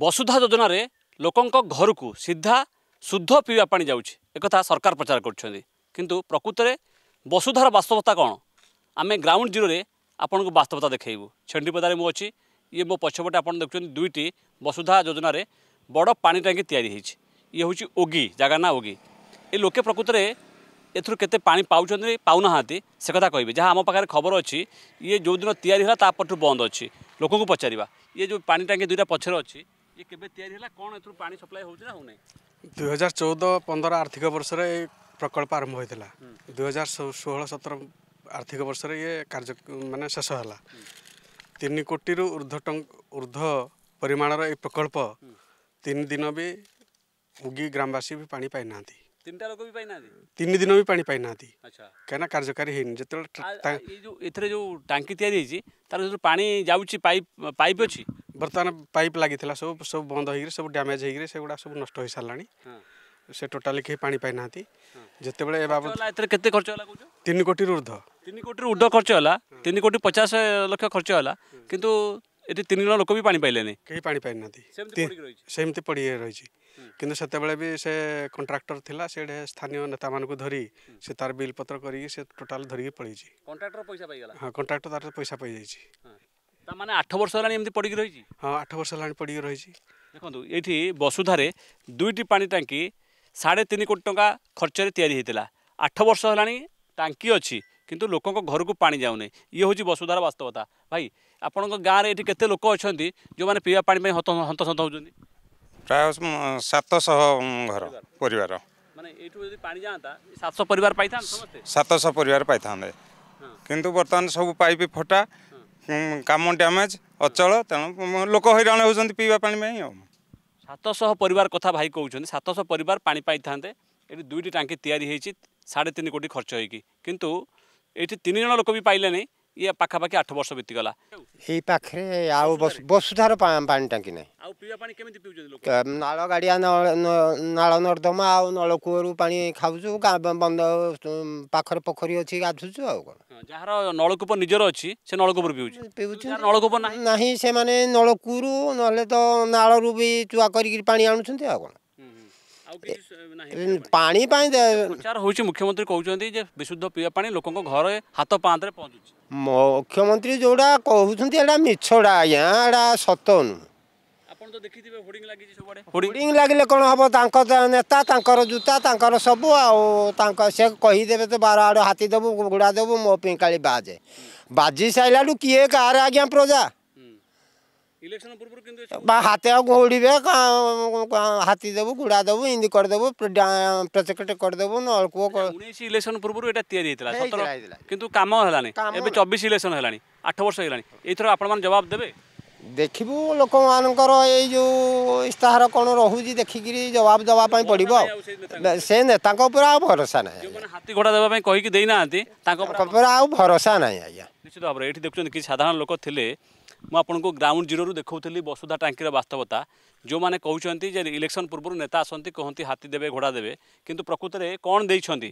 ବସୁଧା ଯୋଜନାରେ ଲୋକଙ୍କ ଘରକୁ ସିଧା ଶୁଦ୍ଧ ପିଇବା ପାଣି ଯାଉଛି ଏକଥା ସରକାର ପ୍ରଚାର କରୁଛନ୍ତି କିନ୍ତୁ ପ୍ରକୃତରେ ବସୁଧାର ବାସ୍ତବତା କ'ଣ ଆମେ ଗ୍ରାଉଣ୍ଡ ଜିରୋରେ ଆପଣଙ୍କୁ ବାସ୍ତବତା ଦେଖାଇବୁ ଛେଣ୍ଡିପଦାରେ ମୁଁ ଅଛି ଇଏ ମୋ ପଛପଟେ ଆପଣ ଦେଖୁଛନ୍ତି ଦୁଇଟି ବସୁଧା ଯୋଜନାରେ ବଡ଼ ପାଣି ଟାଙ୍କି ତିଆରି ହେଇଛି ଇଏ ହେଉଛି ଓଗି ଜାଗା ନା ଓଗି ଏ ଲୋକେ ପ୍ରକୃତରେ ଏଥିରୁ କେତେ ପାଣି ପାଉଛନ୍ତି ପାଉନାହାନ୍ତି ସେ କଥା କହିବେ ଯାହା ଆମ ପାଖରେ ଖବର ଅଛି ଇଏ ଯେଉଁଦିନ ତିଆରି ହେଲା ତା ପରଠୁ ବନ୍ଦ ଅଛି ଲୋକଙ୍କୁ ପଚାରିବା ଇଏ ଯେଉଁ ପାଣି ଟାଙ୍କି ଦୁଇଟା ପଛରେ ଅଛି ये केबे तयारी होला आर्थिक वर्ष प्रकल्प आरंभ होता दुई हजार 2016 सतर आर्थिक वर्ष रे कार्य माने शेष कोटी रु ऊर्ध्व ऊर्ध्व परिमाण रे प्रकल्प तीन दिन भी उगी ग्रामवासी भी पानी पाई नांती ତିନିଟା ଲୋକ ବି ପାଇନାହାନ୍ତି ତିନି ଦିନ ବି ପାଣି ପାଇନାହାନ୍ତି କାହିଁକିନା କାର୍ଯ୍ୟକାରୀ ହେଇନି ଯେତେବେଳେ ଏ ଯେଉଁ ଏଥିରେ ଯେଉଁ ଟାଙ୍କି ତିଆରି ହେଇଛି ତାର ଯେଉଁ ପାଣି ଯାଉଛି ପାଇପ୍ ପାଇପ୍ ଅଛି ବର୍ତ୍ତମାନ ପାଇପ୍ ଲାଗିଥିଲା ସବୁ ସବୁ ବନ୍ଦ ହେଇକିରି ସବୁ ଡ୍ୟାମେଜ୍ ହେଇକିରି ସେଗୁଡ଼ା ସବୁ ନଷ୍ଟ ହୋଇସାରିଲାଣି ସେ ଟୋଟାଲି କେହି ପାଣି ପାଇନାହାନ୍ତି ଯେତେବେଳେ ଏ ବାବଦ ଏଥିରେ କେତେ ଖର୍ଚ୍ଚ ହେଲା କହୁଛ ତିନି କୋଟିରୁ ଉର୍ଦ୍ଧ ତିନି କୋଟିରୁ ଉର୍ଦ୍ଧ ଖର୍ଚ୍ଚ ହେଲା ତିନି କୋଟି ପଚାଶ ଲକ୍ଷ ଖର୍ଚ୍ଚ ହେଲା କିନ୍ତୁ ଏଠି ତିନି ଜଣ ଲୋକ ବି ପାଣି ପାଇଲେନି କେହି ପାଣି ପାଇନାହାନ୍ତି ସେମିତି ପଡ଼ି ରହିଛି କିନ୍ତୁ ସେତେବେଳେ ବି ସେ କଣ୍ଟ୍ରାକ୍ଟର ଥିଲା ସେ ସ୍ଥାନୀୟ ନେତାମାନଙ୍କୁ ଧରି ସେ ତାର ବିଲ୍ ପତ୍ର କରିକି ସେ ଟୋଟାଲ ଧରିକି ପଳେଇଛି କଣ୍ଟ୍ରାକ୍ଟର ପଇସା ପାଇଗଲା ହଁ କଣ୍ଟ୍ରାକ୍ଟର ତାର ପଇସା ପାଇଯାଇଛି ତାମାନେ ଆଠ ବର୍ଷ ହେଲାଣି ଏମିତି ପଡ଼ିକି ରହିଛି ହଁ ଆଠ ବର୍ଷ ହେଲାଣି ପଡ଼ିକି ରହିଛି ଦେଖନ୍ତୁ ଏଇଠି ବସୁଧାରେ ଦୁଇଟି ପାଣି ଟାଙ୍କି ସାଢ଼େ ତିନି କୋଟି ଟଙ୍କା ଖର୍ଚ୍ଚରେ ତିଆରି ହୋଇଥିଲା ଆଠ ବର୍ଷ ହେଲାଣି ଟାଙ୍କି ଅଛି କିନ୍ତୁ ଲୋକଙ୍କ ଘରକୁ ପାଣି ଯାଉନି ଇଏ ହେଉଛି ବସୁଧାର ବାସ୍ତବତା ଭାଇ ଆପଣଙ୍କ ଗାଁରେ ଏଠି କେତେ ଲୋକ ଅଛନ୍ତି ଯେଉଁମାନେ ପିଇବା ପାଣି ପାଇଁ ହନ୍ତସନ୍ତ ହେଉଛନ୍ତି ପ୍ରାୟ ସାତଶହ ଘର ପରିବାର ମାନେ ଏଇଠୁ ଯଦି ପାଣି ଯାଆନ୍ତା ସାତଶହ ପରିବାର ପାଇଥାନ୍ତେ ସାତଶହ ପରିବାର ପାଇଥାନ୍ତେ କିନ୍ତୁ ବର୍ତ୍ତମାନ ସବୁ ପାଇପ୍ ଫଟା କାମ ଡ୍ୟାମେଜ୍ ଅଚଳ ତେଣୁ ଲୋକ ହଇରାଣ ହେଉଛନ୍ତି ପିଇବା ପାଣି ପାଇଁ ଆଉ ସାତଶହ ପରିବାର କଥା ଭାଇ କହୁଛନ୍ତି ସାତଶହ ପରିବାର ପାଣି ପାଇଥାନ୍ତେ ଏଠି ଦୁଇଟି ଟାଙ୍କି ତିଆରି ହେଇଛି ସାଢ଼େ ତିନି କୋଟି ଖର୍ଚ୍ଚ ହେଇକି କିନ୍ତୁ ଏଇଠି ତିନି ଜଣ ଲୋକ ବି ପାଇଲେନି ଇଏ ପାଖାପାଖି ଆଠ ବର୍ଷ ବିତିଗଲା ଏଇ ପାଖରେ ଆଉ ବସୁଧାର ପାଣି ଟାଙ୍କି ନାହିଁ ଆଉ ପିଇବା ପାଣି କେମିତି ପିଉଛନ୍ତି ଲୋକ ନାଳ ଗାଡ଼ିଆ ନାଳ ନର୍ଦ୍ଦମା ଆଉ ନଳକୂଅରୁ ପାଣି ଖାଉଛୁ ବନ୍ଧ ପାଖରେ ପୋଖରୀ ଅଛି ଗାଧୁଛୁ ଆଉ କ'ଣ ଯାହାର ନଳକୂପ ନିଜର ଅଛି ସେ ନଳକୂପରୁ ପିଉଛି ପିଉଛୁ ନଳକୂପ ନାହିଁ ସେମାନେ ନଳକୂଅରୁ ନହେଲେ ତ ନାଳରୁ ବି ଚୁଆ କରିକି ପାଣି ଆଣୁଛନ୍ତି ଆଉ କ'ଣ ପାଣି ପାଇଁ ପ୍ରଚାର ହେଉଛି ମୁଖ୍ୟମନ୍ତ୍ରୀ କହୁଛନ୍ତି ଯେ ବିଶୁଦ୍ଧ ପିଇବା ପାଣି ଲୋକଙ୍କ ଘରେ ହାତ ପାହାନ୍ତରେ ପହଞ୍ଚୁଛି ମୁଖ୍ୟମନ୍ତ୍ରୀ ଯେଉଁଟା କହୁଛନ୍ତି ଏଇଟା ମିଛଟା ଆଜ୍ଞା ଏଇଟା ସତ ନୁହଁ ହୋର୍ଡିଂ ଲାଗିଲେ କ'ଣ ହେବ ତାଙ୍କ ନେତା ତାଙ୍କର ଜୁତା ତାଙ୍କର ସବୁ ଆଉ ତାଙ୍କ ସେ କହିଦେବେ ତ ବାର ଆଡ଼ ହାତୀ ଦେବୁ ଗୁଡ଼ା ଦେବୁ ମୋ ପାଇଁ କାଳି ବାଜେ ବାଜି ସାରିଲାଠୁ କିଏ କାହାର ଆଜ୍ଞା ପ୍ରଜା হাতে ঘৌড়িবে হাতি দেবু গুড়া দেবু ইন্দি করেদেবু প্রজেক্ট করেদেবু অল্প উনিশ ইলেকশন পূর্বর এটা তৈরি হয়েছিল কিন্তু কাম হলানি এবে চব্বিশ ইলেকশন হলানি আঠ বর্ষ হলানি এইথর আপনার জবাব দেবে দেখিবু ଲୋକମାନଙ୍କର ଏଇ ଯେଉଁ ଇସ୍ତାହାର କ'ଣ ରହୁଛି ଦେଖିକିରି ଜବାବ ଦେବା ପାଇଁ ପଡ଼ିବ ସେ ନେତାଙ୍କ ଉପରେ ଆଉ ଭରସା ନାହିଁ ହାତୀ ଘୋଡ଼ା ଦେବା ପାଇଁ କହିକି ଦେଇନାହାନ୍ତି ତାଙ୍କ ଉପରେ ଆଉ ଭରସା ନାହିଁ ଆଜ୍ଞା ନିଶ୍ଚିତ ଭାବରେ ଏଠି ଦେଖୁଛନ୍ତି କିଛି ସାଧାରଣ ଲୋକ ଥିଲେ ମୁଁ ଆପଣଙ୍କୁ ଗ୍ରାଉଣ୍ଡ ଜିରୋରୁ ଦେଖାଉଥିଲି ବସୁଧା ଟାଙ୍କିର ବାସ୍ତବତା ଯେଉଁମାନେ କହୁଛନ୍ତି ଯେ ଇଲେକ୍ସନ୍ ପୂର୍ବରୁ ନେତା ଆସନ୍ତି କହନ୍ତି ହାତୀ ଦେବେ ଘୋଡ଼ା ଦେବେ କିନ୍ତୁ ପ୍ରକୃତରେ କ'ଣ ଦେଇଛନ୍ତି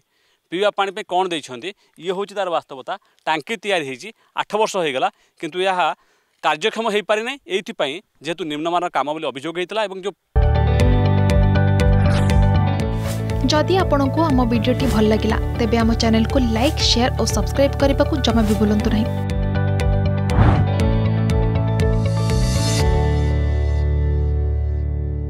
ପିଇବା ପାଣି ପାଇଁ କ'ଣ ଦେଇଛନ୍ତି ଇଏ ହେଉଛି ତା'ର ବାସ୍ତବତା ଟାଙ୍କି ତିଆରି ହେଇଛି ଆଠ ବର୍ଷ ହୋଇଗଲା କିନ୍ତୁ ଏହା କାର୍ଯ୍ୟକ୍ଷମ ହୋଇପାରିନି ଏଇଥିପାଇଁ ଯେହେତୁ ନିମ୍ନମାନର କାମ ବୋଲି ଅଭିଯୋଗ ହୋଇଥିଲା ଏବଂ ଯେଉଁ जदि आपण को आम भिडी भल लगा तेब आम चेल्क लाइक सेयार और सब्सक्राइब करने को जमा भी बुलां नहीं